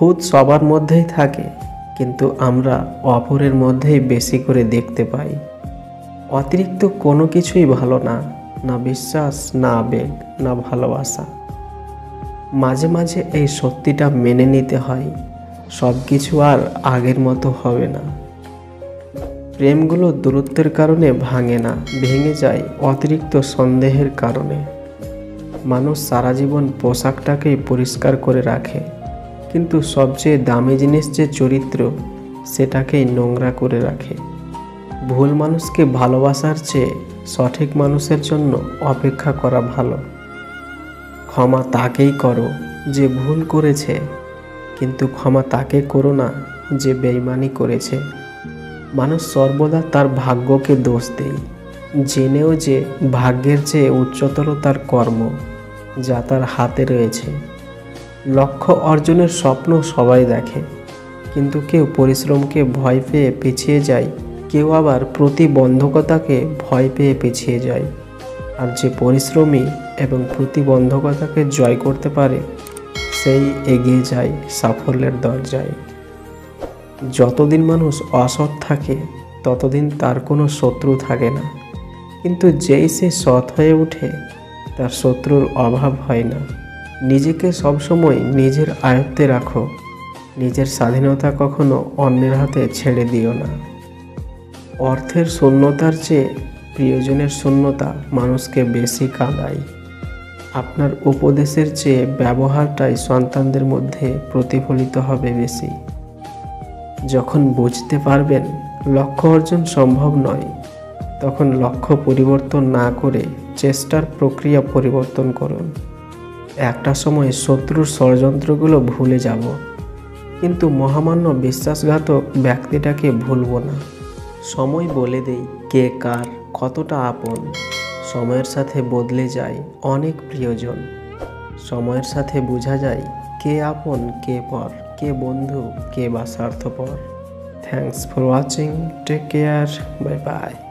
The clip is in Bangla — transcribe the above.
খুদ সবার মধ্যেই থাকে, কিন্তু আমরা অপরের মধ্যেই বেশি করে দেখতে পাই। অতিরিক্ত কোনো কিছুই ভালো না না বিশ্বাস, না আবেগ, না ভালোবাসা। মাঝে মাঝে এই সত্যিটা মেনে নিতে হয় সব কিছু আর আগের মতো হবে না। প্রেমগুলো দূরত্বের কারণে ভাঙে না, ভেঙে যায় অতিরিক্ত সন্দেহের কারণে। মানুষ সারা জীবন পোশাকটাকেই পরিষ্কার করে রাখে। কিন্তু সবচেয়ে দামি জিনিস যে চরিত্র সেটাকেই নোংরা করে রাখে। ভুল মানুষকে ভালোবাসার চেয়ে সঠিক মানুষের জন্য অপেক্ষা করা ভালো। ক্ষমা তাকেই করো যে ভুল করেছে, কিন্তু ক্ষমা তাকে করো না যে বেইমানি করেছে। মানুষ সর্বদা তার ভাগ্যকে দোষ দেয়। জেনেও যে ভাগ্যের চেয়ে উচ্চতর তার কর্ম, যা তার হাতে রয়েছে। লক্ষ্য অর্জনের স্বপ্ন সবাই দেখে। কিন্তু কেউ পরিশ্রমকে ভয় পেয়ে পিছিয়ে যায়, কেউ আবার প্রতিবন্ধকতাকে ভয় পেয়ে পিছিয়ে যায়। আর যে পরিশ্রমী এবং প্রতিবন্ধকতাকে জয় করতে পারে, সেই এগিয়ে যায় সাফল্যের দরজায়। যতদিন মানুষ অসৎ থাকে, ততদিন তার কোনো শত্রু থাকে না। কিন্তু যেই সে সৎ হয়ে ওঠে, তার শত্রুর অভাব হয় না। নিজেকে সবসময় নিজের আয়ত্তে রাখো। নিজের স্বাধীনতা কখনো অন্যের হাতে ছেড়ে দিও না। অর্থের শূন্যতার চেয়ে প্রিয়জনের শূন্যতা মানুষকে বেশি কাঁদায়। আপনার উপদেশের চেয়ে ব্যবহারটাই সন্তানদের মধ্যে প্রতিফলিত হবে বেশি। যখন বুঝতে পারবেন লক্ষ্য অর্জন সম্ভব নয়, তখন লক্ষ্য পরিবর্তন না করে চেষ্টার প্রক্রিয়া পরিবর্তন করুন। একটা সময় শত্রুর ষড়যন্ত্রগুলো ভুলে যাব। কিন্তু মহামান্য বিশ্বাসঘাতক ব্যক্তিটাকে ভুলব না। সময় বলে দেই কে কার কতটা আপন। সময়ের সাথে বদলে যায় অনেক প্রিয়জন। সময়ের সাথে বোঝা যায় কে আপন, কে পর, কে বন্ধু, কে বা স্বার্থপর। Thanks for watching take care bye bye